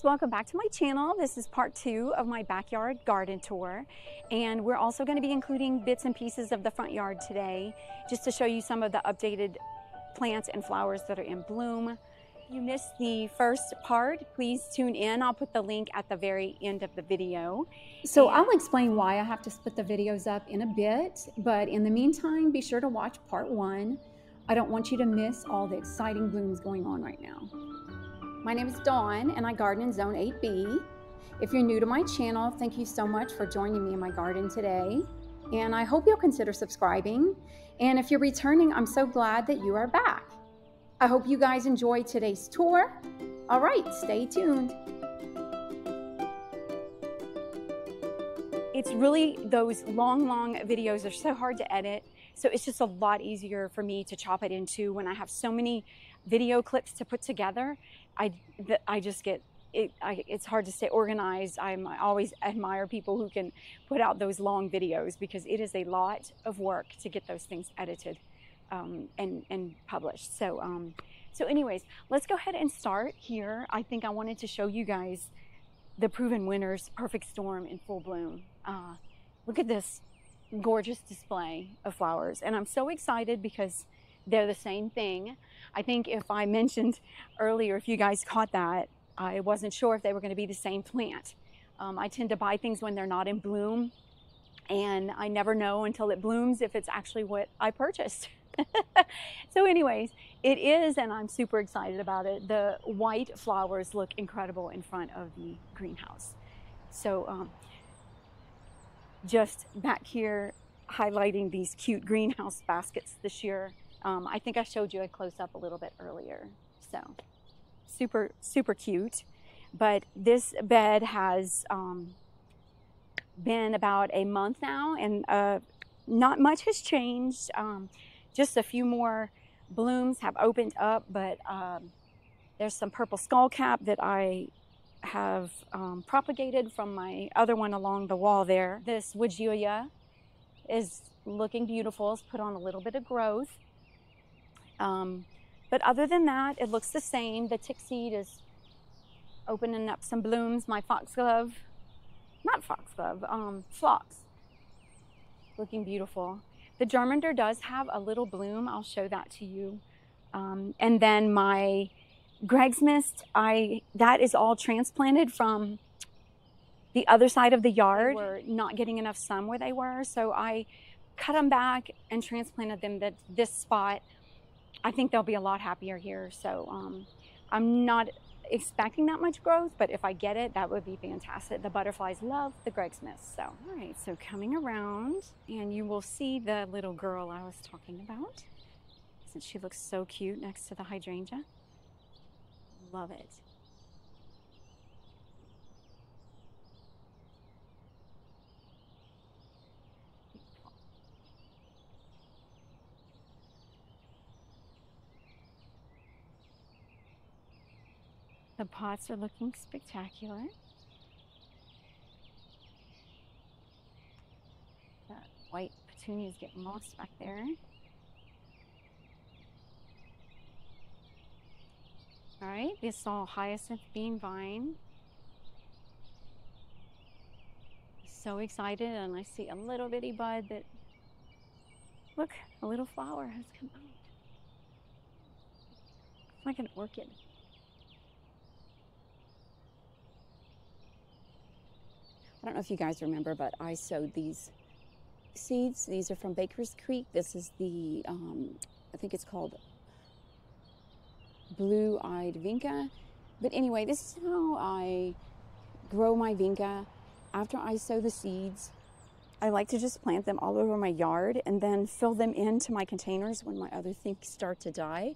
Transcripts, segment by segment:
guys, welcome back to my channel. This is part two of my backyard garden tour. And we're also gonna be including bits and pieces of the front yard today, just to show you some of the updated plants and flowers that are in bloom. If you missed the first part, please tune in. I'll put the link at the very end of the video. So And- I'll explain why I have to split the videos up in a bit, but in the meantime, be sure to watch part one. I don't want you to miss all the exciting blooms going on right now. My name is Dawn and I garden in Zone 8B. If you're new to my channel, thank you so much for joining me in my garden today. And I hope you'll consider subscribing. And if you're returning, I'm so glad that you are back. I hope you guys enjoyed today's tour. All right, stay tuned. it's really those long, long videos are so hard to edit. So it's just a lot easier for me to chop it into when I have so many video clips to put together. I, I just get, it, I, it's hard to stay organized. I'm, I always admire people who can put out those long videos because it is a lot of work to get those things edited um, and, and published. So, um, so anyways, let's go ahead and start here. I think I wanted to show you guys the Proven Winners Perfect Storm in full bloom. Uh, look at this gorgeous display of flowers. And I'm so excited because they're the same thing. I think if I mentioned earlier, if you guys caught that, I wasn't sure if they were going to be the same plant. Um, I tend to buy things when they're not in bloom, and I never know until it blooms if it's actually what I purchased. so, anyways, it is, and I'm super excited about it. The white flowers look incredible in front of the greenhouse. So, um, just back here highlighting these cute greenhouse baskets this year. Um, I think I showed you a close up a little bit earlier. So, super, super cute. But this bed has um, been about a month now, and uh, not much has changed. Um, just a few more blooms have opened up, but um, there's some purple skullcap that I have um, propagated from my other one along the wall there. This Woodgelia is looking beautiful. It's put on a little bit of growth. Um, but other than that, it looks the same. The tick seed is opening up some blooms. My foxglove, not foxglove, um, phlox, looking beautiful. The Germander does have a little bloom. I'll show that to you. Um, and then my Gregg's Mist, I that is all transplanted from the other side of the yard. They were not getting enough sun where they were, so I cut them back and transplanted them to this spot. I think they'll be a lot happier here. So um, I'm not expecting that much growth, but if I get it, that would be fantastic. The butterflies love the Gregg's Mist. So, all right, so coming around, and you will see the little girl I was talking about. Since she looks so cute next to the hydrangea. Love it. The pots are looking spectacular. That white petunias get moss back there. All right, this all hyacinth bean vine. So excited, and I see a little bitty bud that, look, a little flower has come out. It's like an orchid. I don't know if you guys remember, but I sowed these seeds. These are from Baker's Creek. This is the, um, I think it's called blue-eyed vinca. But anyway, this is how I grow my vinca. After I sow the seeds, I like to just plant them all over my yard and then fill them into my containers when my other things start to die.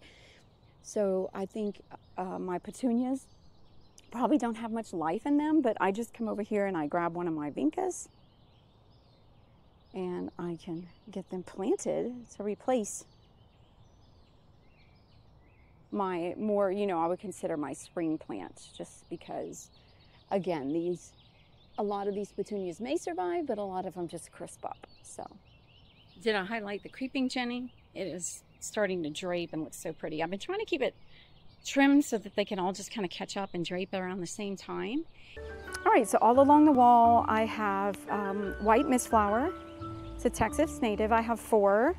So I think uh, my petunias probably don't have much life in them, but I just come over here and I grab one of my vincas and I can get them planted to replace my more, you know, I would consider my spring plants just because, again, these, a lot of these petunias may survive, but a lot of them just crisp up. So, did I highlight the creeping Jenny? It is starting to drape and look so pretty. I've been trying to keep it trimmed so that they can all just kind of catch up and drape around the same time. All right, so all along the wall I have um, white mistflower. It's a Texas native. I have four.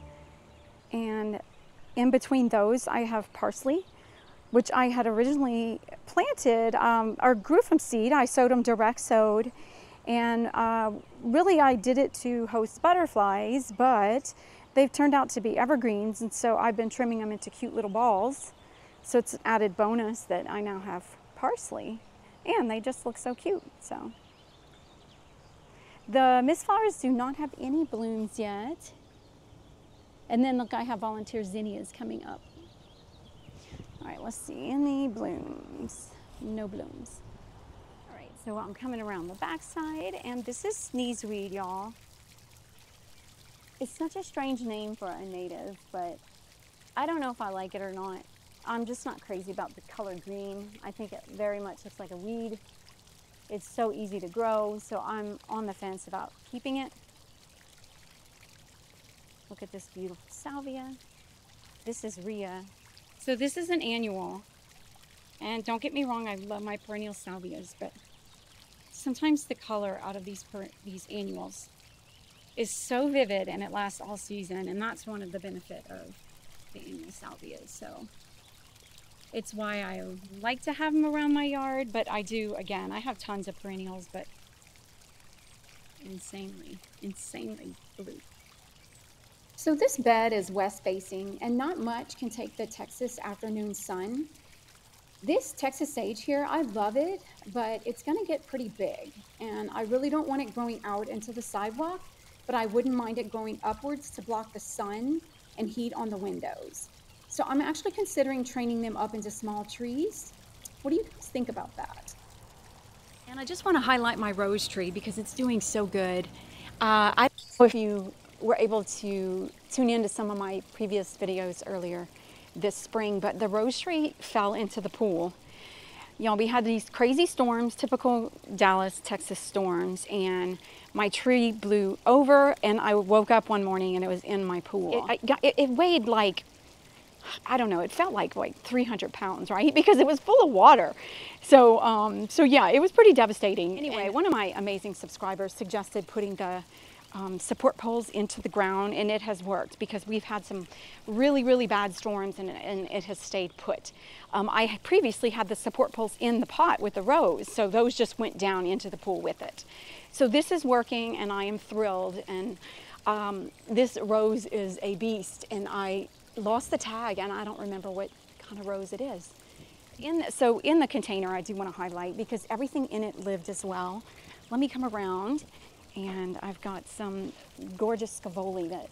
And in between those I have parsley, which I had originally planted um, or grew from seed. I sowed them direct sowed. And uh, really I did it to host butterflies, but they've turned out to be evergreens. And so I've been trimming them into cute little balls. So it's an added bonus that I now have parsley and they just look so cute. So the mist flowers do not have any blooms yet. And then look, I have volunteer zinnias coming up. All right, let's see, any blooms? No blooms. All right, so I'm coming around the backside and this is sneezeweed, y'all. It's such a strange name for a native, but I don't know if I like it or not. I'm just not crazy about the color green. I think it very much looks like a weed. It's so easy to grow, so I'm on the fence about keeping it. Look at this beautiful salvia. This is Rhea. So this is an annual. And don't get me wrong, I love my perennial salvias, but sometimes the color out of these these annuals is so vivid and it lasts all season, and that's one of the benefit of the annual salvias. So it's why I like to have them around my yard, but I do, again, I have tons of perennials, but insanely, insanely blue. So this bed is west facing and not much can take the Texas afternoon sun. This Texas sage here, I love it, but it's gonna get pretty big. And I really don't want it growing out into the sidewalk, but I wouldn't mind it growing upwards to block the sun and heat on the windows. So I'm actually considering training them up into small trees. What do you guys think about that? And I just want to highlight my rose tree because it's doing so good. Uh, I don't know if you were able to tune into some of my previous videos earlier this spring, but the rose tree fell into the pool. You know, we had these crazy storms, typical Dallas, Texas storms, and my tree blew over and I woke up one morning and it was in my pool. It, I, it, it weighed like I don't know, it felt like like 300 pounds, right? Because it was full of water. So, um, so yeah, it was pretty devastating. Anyway, one of my amazing subscribers suggested putting the um, support poles into the ground and it has worked because we've had some really, really bad storms and, and it has stayed put. Um, I previously had the support poles in the pot with the rose, so those just went down into the pool with it. So this is working and I am thrilled and um, this rose is a beast and I lost the tag and I don't remember what kind of rose it is. In the, so in the container, I do want to highlight because everything in it lived as well. Let me come around and I've got some gorgeous scaevola that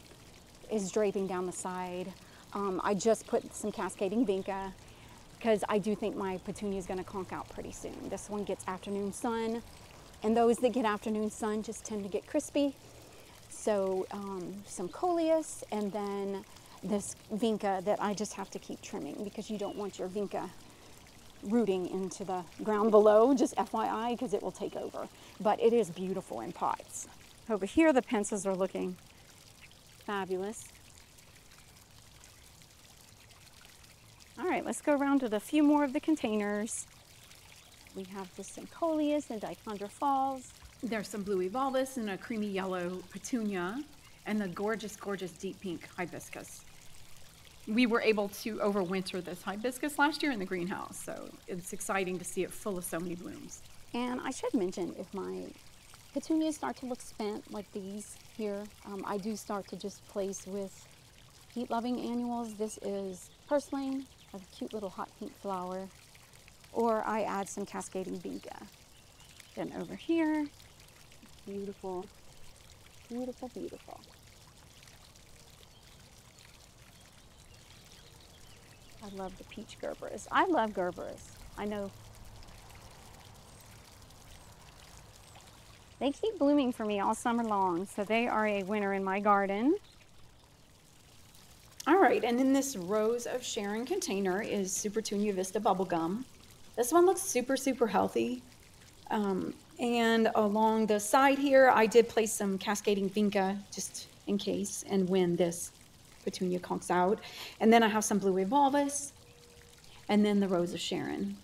is draping down the side. Um, I just put some cascading vinca because I do think my petunia is going to conk out pretty soon. This one gets afternoon sun and those that get afternoon sun just tend to get crispy. So um, some coleus and then this vinca that I just have to keep trimming because you don't want your vinca rooting into the ground below, just FYI, because it will take over. But it is beautiful in pots. Over here, the pentas are looking fabulous. All right, let's go around to a few more of the containers. We have the Syncolius and Dichondra Falls. There's some Blue Evolvus and a creamy yellow petunia and the gorgeous, gorgeous deep pink hibiscus we were able to overwinter this hibiscus last year in the greenhouse, so it's exciting to see it full of so many blooms. And I should mention if my petunias start to look spent like these here, um, I do start to just place with heat-loving annuals. This is purslane, a cute little hot pink flower, or I add some cascading vinca. Then over here, beautiful, beautiful, beautiful. I love the peach gerberas. I love gerberas. I know. They keep blooming for me all summer long, so they are a winner in my garden. All right, and in this Rose of Sharon container is Supertunia Vista Bubblegum. This one looks super, super healthy. Um, and along the side here, I did place some cascading vinca just in case and when this petunia conks out. And then I have some blue evolvus. and then the Rose of Sharon.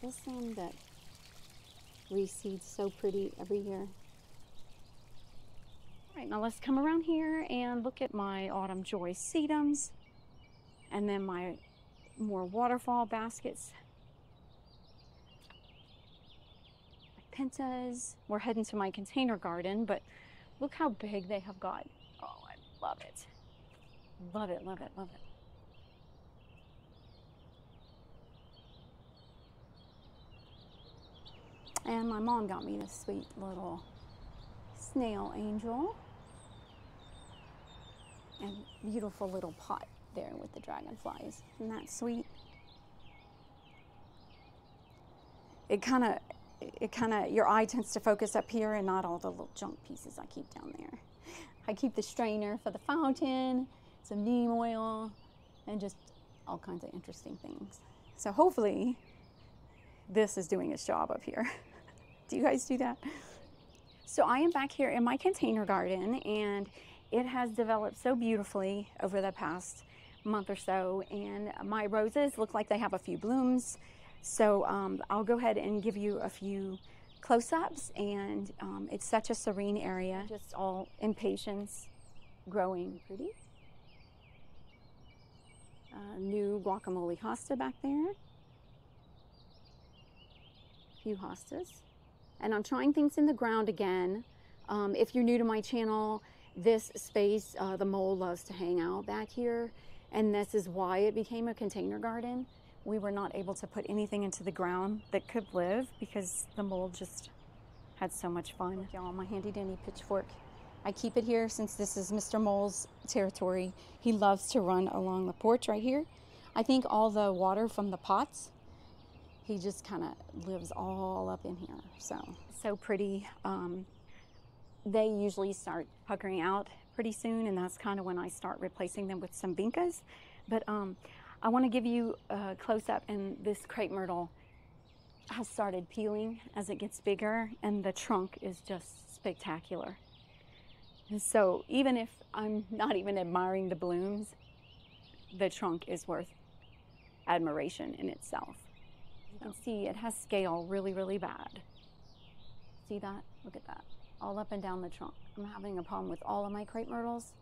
This one that reseeds so pretty every year. All right, now let's come around here and look at my autumn joy sedums and then my more waterfall baskets. Pentas. We're heading to my container garden, but look how big they have got. Oh, I love it. Love it, love it, love it. And my mom got me this sweet little snail angel. And beautiful little pot there with the dragonflies. Isn't that sweet? It kind of, it kind of, your eye tends to focus up here and not all the little junk pieces I keep down there. I keep the strainer for the fountain, some neem oil, and just all kinds of interesting things. So hopefully this is doing its job up here. do you guys do that? So I am back here in my container garden and it has developed so beautifully over the past month or so and my roses look like they have a few blooms. So um, I'll go ahead and give you a few close-ups and um, it's such a serene area, just all impatiens growing pretty. New guacamole hosta back there. A few hostas. And I'm trying things in the ground again. Um, if you're new to my channel, this space, uh, the mole loves to hang out back here. And this is why it became a container garden. We were not able to put anything into the ground that could live because the mole just had so much fun. Y'all, my handy dandy pitchfork. I keep it here since this is Mr. Mole's territory. He loves to run along the porch right here. I think all the water from the pots, he just kind of lives all up in here. So, so pretty. Um, they usually start puckering out pretty soon, and that's kind of when I start replacing them with some vincas. But um, I want to give you a close up, and this crepe myrtle has started peeling as it gets bigger, and the trunk is just spectacular. And so even if I'm not even admiring the blooms, the trunk is worth admiration in itself. You can see it has scale really, really bad. See that? Look at that. All up and down the trunk. I'm having a problem with all of my crepe myrtles.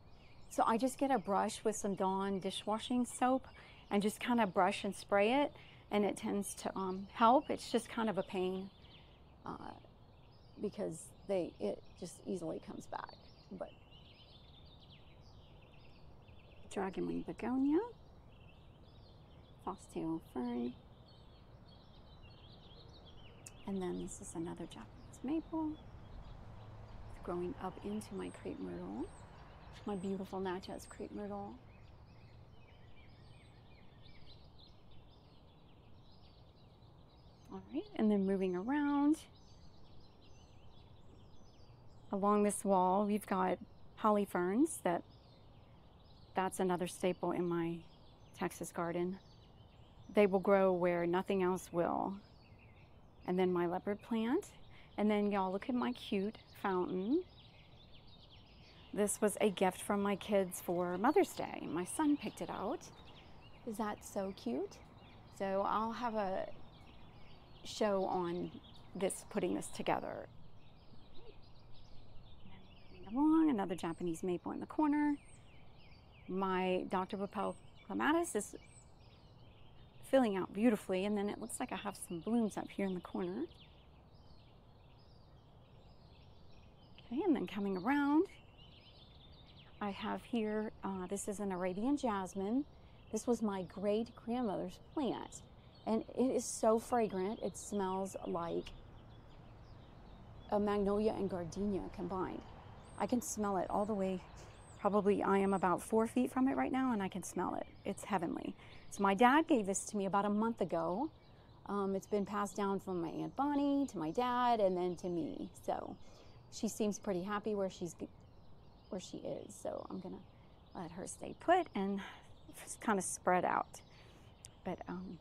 So I just get a brush with some Dawn dishwashing soap and just kind of brush and spray it and it tends to um, help. It's just kind of a pain uh, because they it just easily comes back. But dragonwing begonia, foxtail fern, and then this is another Japanese maple. It's growing up into my crepe myrtle, my beautiful Natchez crepe myrtle. All right, and then moving around. Along this wall, we've got holly ferns that that's another staple in my Texas garden. They will grow where nothing else will. And then my leopard plant. And then y'all look at my cute fountain. This was a gift from my kids for Mother's Day. My son picked it out. Is that so cute? So I'll have a show on this, putting this together. Along, another Japanese maple in the corner. My Dr. Ruppel clematis is filling out beautifully, and then it looks like I have some blooms up here in the corner. Okay, and then coming around, I have here, uh, this is an Arabian jasmine. This was my great grandmother's plant and it is so fragrant. It smells like a magnolia and gardenia combined. I can smell it all the way. Probably I am about four feet from it right now, and I can smell it. It's heavenly. So my dad gave this to me about a month ago. Um, it's been passed down from my aunt Bonnie to my dad, and then to me. So she seems pretty happy where she's where she is. So I'm gonna let her stay put and just kind of spread out. But um,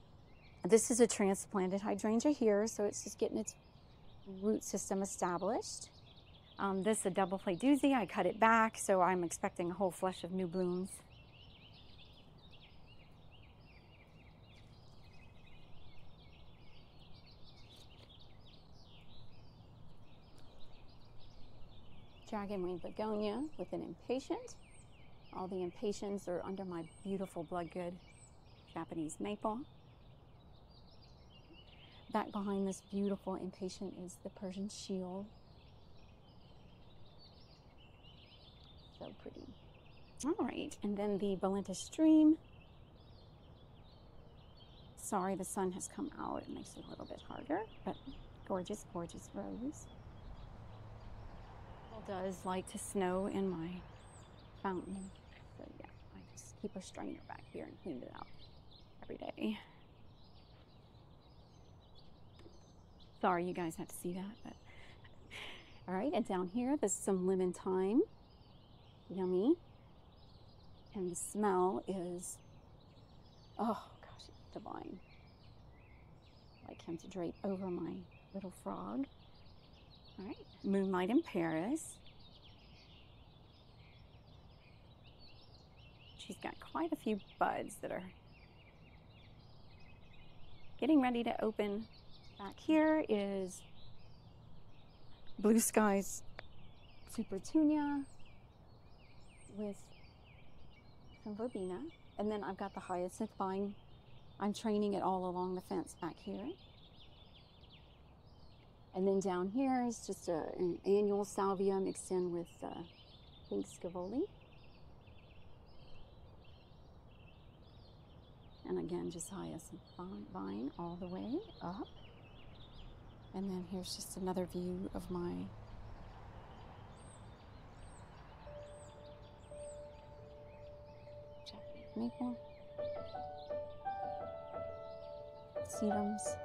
this is a transplanted hydrangea here, so it's just getting its root system established. Um, this is a double play doozy. I cut it back, so I'm expecting a whole flush of new blooms. Dragonwing begonia with an impatient. All the impatiens are under my beautiful bloodgood Japanese maple. Back behind this beautiful impatient is the Persian shield. So pretty. All right, and then the Valentis stream. Sorry, the sun has come out. It makes it a little bit harder, but gorgeous, gorgeous rose. Does like to snow in my fountain. So yeah, I just keep a strainer back here and clean it out every day. Sorry you guys had to see that, but all right, and down here there's some lemon thyme. Yummy. And the smell is oh gosh, divine. Like him to drape over my little frog. All right, Moonlight in Paris. She's got quite a few buds that are getting ready to open. Back here is Blue Skies Supertunia with some verbena. And then I've got the hyacinth vine. I'm training it all along the fence back here. And then down here is just a, an annual salvia mixed in with uh, pink scaevola. And again, just hyacinth vine all the way up. And then here's just another view of my Japanese maple, sedums.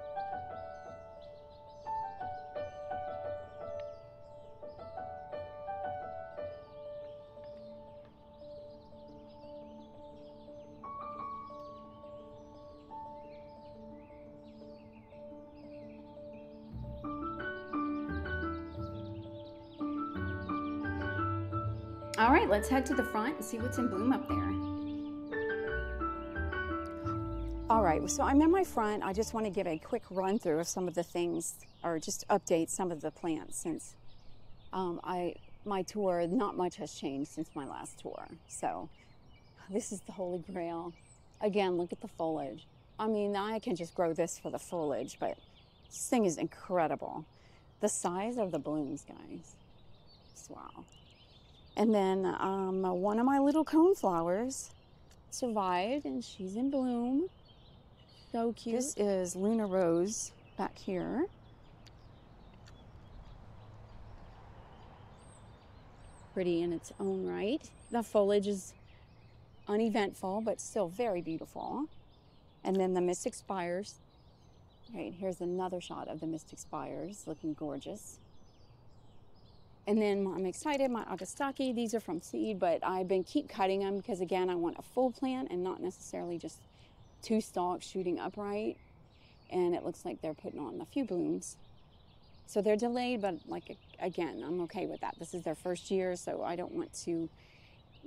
Let's head to the front and see what's in bloom up there. All right, so I'm in my front. I just want to give a quick run through of some of the things, or just update some of the plants since um, I my tour. Not much has changed since my last tour. So this is the holy grail. Again, look at the foliage. I mean, I can just grow this for the foliage, but this thing is incredible. The size of the blooms, guys. Wow. And then um, one of my little cone flowers survived and she's in bloom. So cute. This is Luna Rose back here. Pretty in its own right. The foliage is uneventful, but still very beautiful. And then the Mystic Spires. Right, here's another shot of the Mystic Spires looking gorgeous. And then I'm excited, my Agastache, these are from seed, but I've been keep cutting them because again, I want a full plant and not necessarily just two stalks shooting upright. And it looks like they're putting on a few blooms. So they're delayed, but like again, I'm okay with that. This is their first year, so I don't want to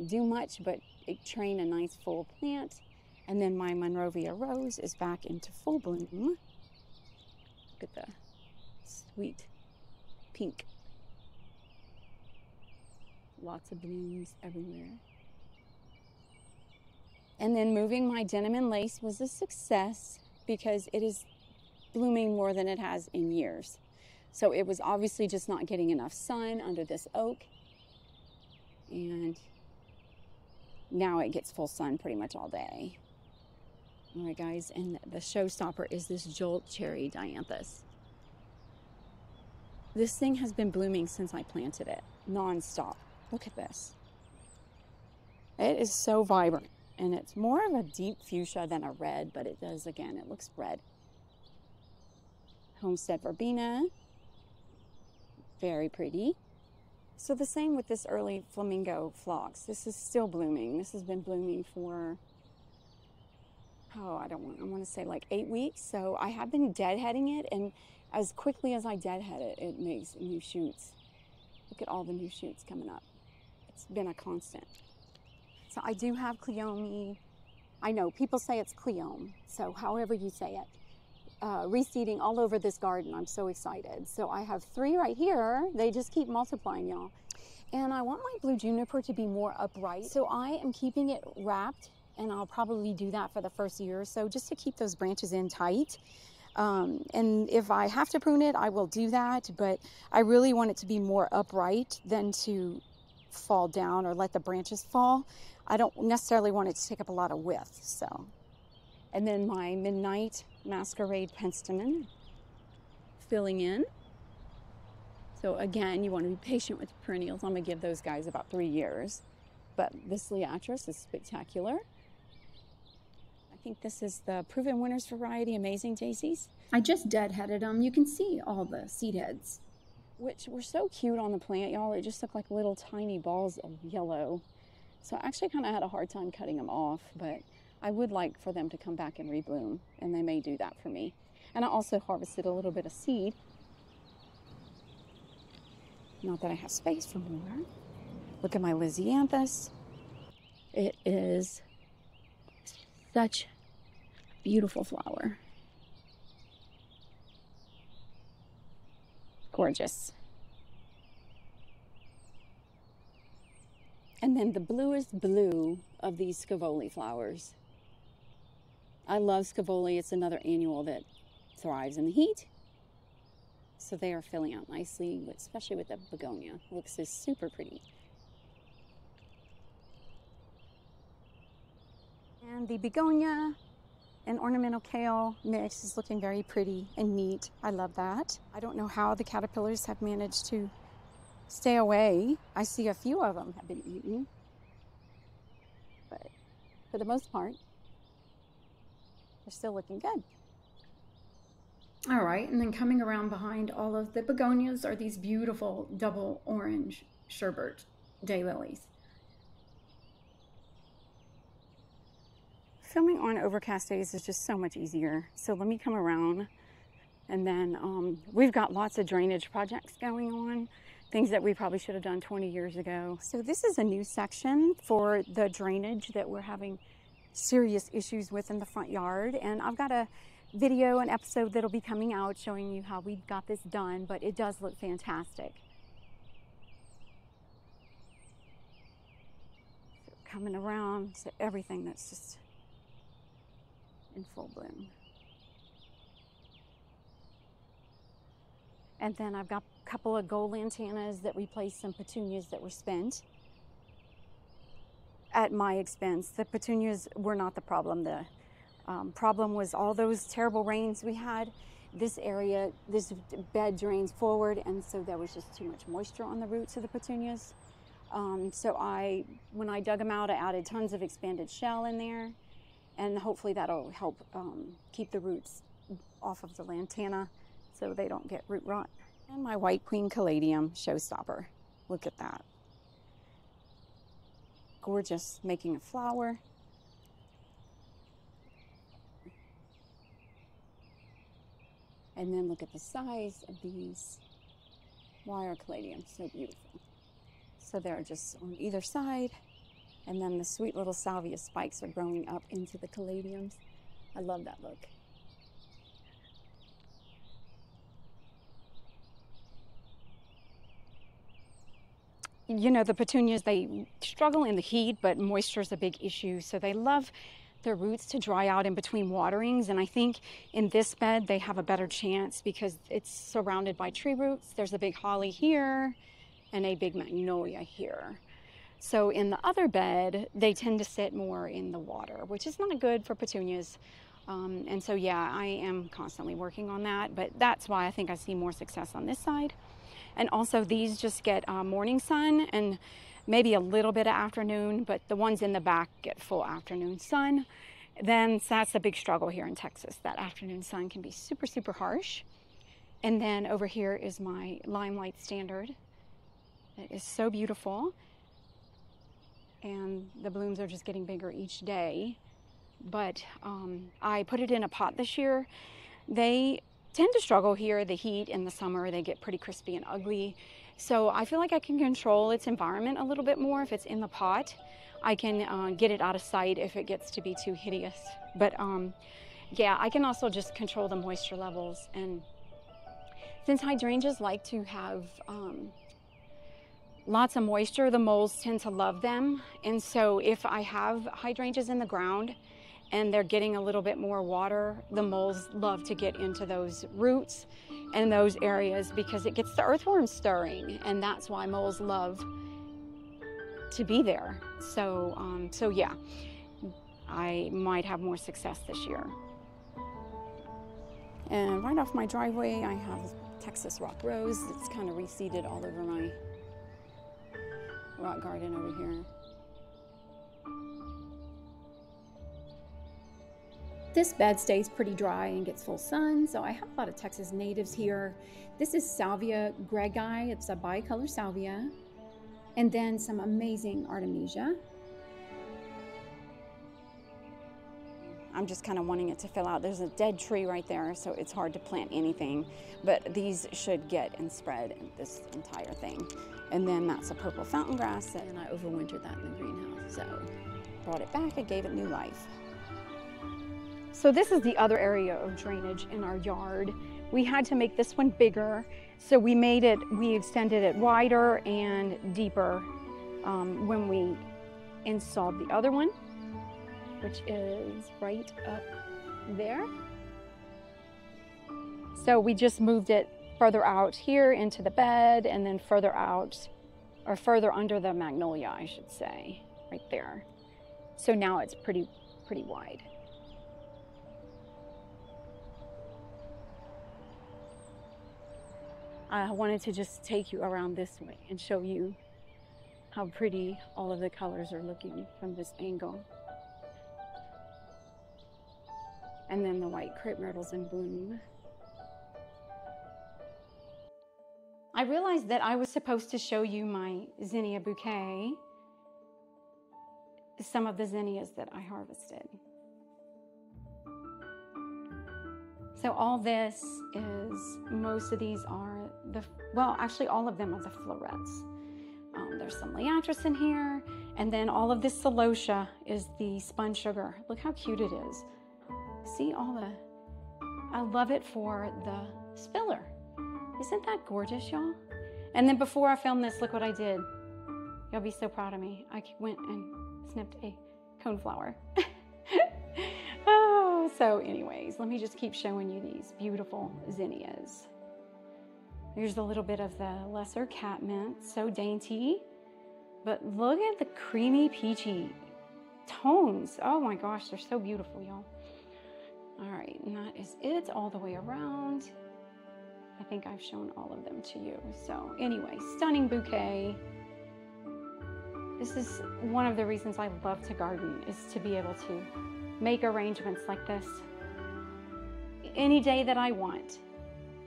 do much but train a nice full plant. And then my Monrovia rose is back into full bloom. Look at the sweet pink lots of blooms everywhere. And then moving my denim and lace was a success because it is blooming more than it has in years. So it was obviously just not getting enough sun under this oak. And now it gets full sun pretty much all day. All right, guys, and the showstopper is this Jolt Cherry Dianthus. This thing has been blooming since I planted it, nonstop. Look at this. It is so vibrant and it's more of a deep fuchsia than a red, but it does again, it looks red. Homestead verbena, very pretty. So the same with this early flamingo phlox. This is still blooming. This has been blooming for, oh, I don't want, I want to say like eight weeks. So I have been deadheading it and as quickly as I deadhead it, it makes new shoots. Look at all the new shoots coming up. It's been a constant. So I do have Cleome. I know people say it's Cleome, so however you say it. Uh, reseeding all over this garden. I'm so excited. So I have three right here. They just keep multiplying, y'all. And I want my blue juniper to be more upright. So I am keeping it wrapped and I'll probably do that for the first year or so just to keep those branches in tight. Um, and if I have to prune it, I will do that, but I really want it to be more upright than to fall down or let the branches fall. I don't necessarily want it to take up a lot of width, so. And then my Midnight Masquerade Penstemon filling in. So again, you want to be patient with perennials. I'm to give those guys about three years. But this Liatris is spectacular. I think this is the Proven Winners variety Amazing Daisies. I just deadheaded them. You can see all the seed heads. Which were so cute on the plant, y'all. It just looked like little tiny balls of yellow. So I actually kind of had a hard time cutting them off, but I would like for them to come back and rebloom, and they may do that for me. And I also harvested a little bit of seed not that I have space for more. Look at my Lisianthus. It is such a beautiful flower. Gorgeous. And then the bluest blue of these Scaevola flowers. I love Scaevola. It's another annual that thrives in the heat so they are filling out nicely, especially with the begonia. Looks is super pretty. And the begonia and ornamental kale mix is looking very pretty and neat. I love that. I don't know how the caterpillars have managed to stay away. I see a few of them have been eaten. But for the most part, they're still looking good. All right, and then coming around behind all of the begonias are these beautiful double orange sherbet daylilies. Filming on overcast days is just so much easier. So let me come around and then um, we've got lots of drainage projects going on, things that we probably should have done 20 years ago. So this is a new section for the drainage that we're having serious issues with in the front yard. And I've got a video, an episode that'll be coming out showing you how we got this done, but it does look fantastic. So coming around to everything that's just in full bloom. And then I've got a couple of gold lantanas that replaced some petunias that were spent at my expense. The petunias were not the problem. The um, problem was all those terrible rains we had. This area, this bed drains forward, and so there was just too much moisture on the roots of the petunias. Um, so I, when I dug them out, I added tons of expanded shale in there, and hopefully that'll help um, keep the roots off of the lantana so they don't get root rot. And my white queen caladium showstopper. Look at that. Gorgeous, making a flower. And then look at the size of these wire caladiums, so beautiful. So they're just on either side, and then the sweet little salvia spikes are growing up into the caladiums. I love that look. You know, the petunias, they struggle in the heat, but moisture is a big issue. So they love their roots to dry out in between waterings. And I think in this bed, they have a better chance because it's surrounded by tree roots. There's a big holly here and a big magnolia here. So in the other bed, they tend to sit more in the water, which is not good for petunias. Um, and so, yeah, I am constantly working on that, but that's why I think I see more success on this side. And also, these just get uh, morning sun and maybe a little bit of afternoon, but the ones in the back get full afternoon sun. Then that's the big struggle here in Texas. That afternoon sun can be super, super harsh. And then over here is my limelight standard. It is so beautiful. And the blooms are just getting bigger each day. But um, I put it in a pot this year. They tend to struggle here. The heat in the summer, they get pretty crispy and ugly. So I feel like I can control its environment a little bit more if it's in the pot. I can uh, get it out of sight if it gets to be too hideous. But um, yeah, I can also just control the moisture levels. And since hydrangeas like to have um, lots of moisture, the moles tend to love them. And so if I have hydrangeas in the ground and they're getting a little bit more water, the moles love to get into those roots and those areas because it gets the earthworms stirring. And that's why moles love to be there. So, um, so yeah, I might have more success this year. And right off my driveway, I have Texas rock rose. It's kind of reseeded all over my rock garden over here. This bed stays pretty dry and gets full sun, so I have a lot of Texas natives here. This is Salvia greggii, it's a bicolor salvia, and then some amazing Artemisia. I'm just kind of wanting it to fill out. There's a dead tree right there, so it's hard to plant anything, but these should get and spread this entire thing. And then that's a purple fountain grass, and I overwintered that in the greenhouse. So brought it back, and gave it new life. So this is the other area of drainage in our yard. We had to make this one bigger, so we made it, we extended it wider and deeper um, when we installed the other one which is right up there. So we just moved it further out here into the bed and then further out or further under the magnolia, I should say, right there. So now it's pretty, pretty wide. I wanted to just take you around this way and show you how pretty all of the colors are looking from this angle. And then the white crepe myrtles in bloom. I realized that I was supposed to show you my zinnia bouquet, some of the zinnias that I harvested. So all this is, most of these are the, well, actually all of them are the florets. Um, there's some liatris in here, and then all of this celosia is the spun sugar. Look how cute it is. See all the, I love it for the spiller. Isn't that gorgeous, y'all? And then before I filmed this, look what I did. Y'all be so proud of me. I went and snipped a coneflower. oh, so anyways, let me just keep showing you these beautiful zinnias. Here's a little bit of the lesser catmint, so dainty. But look at the creamy peachy tones. Oh my gosh, they're so beautiful, y'all. All right, and that is it all the way around. I think I've shown all of them to you. So anyway, stunning bouquet. This is one of the reasons I love to garden is to be able to make arrangements like this any day that I want.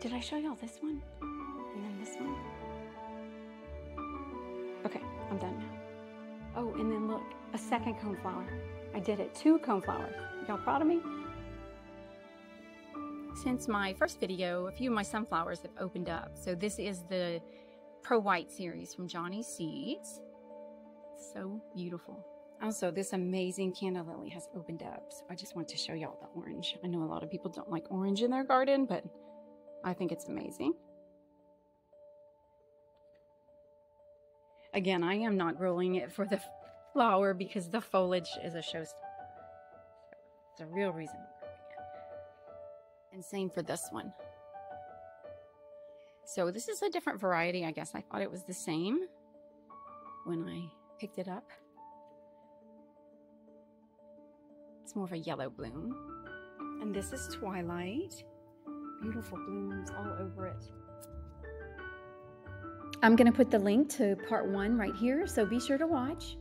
Did I show y'all this one? And then this one? Okay, I'm done now. Oh, and then look, a second coneflower. I did it, two coneflowers. Y'all proud of me? Since my first video, a few of my sunflowers have opened up. So this is the Pro White series from Johnny Seeds. So beautiful. Also, this amazing canna lily has opened up. So I just want to show y'all the orange. I know a lot of people don't like orange in their garden, but I think it's amazing. Again, I am not growing it for the flower because the foliage is a showstopper. It's a real reason and same for this one. So this is a different variety, I guess. I thought it was the same when I picked it up. It's more of a yellow bloom. And this is Twilight. Beautiful blooms all over it. I'm going to put the link to part one right here, so be sure to watch.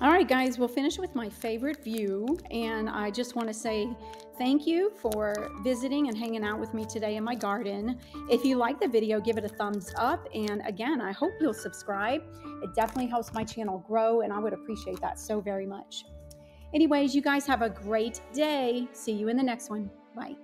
All right, guys, we'll finish with my favorite view. And I just want to say thank you for visiting and hanging out with me today in my garden. If you like the video, give it a thumbs up. And again, I hope you'll subscribe. It definitely helps my channel grow, and I would appreciate that so very much. Anyways, you guys have a great day. See you in the next one. Bye.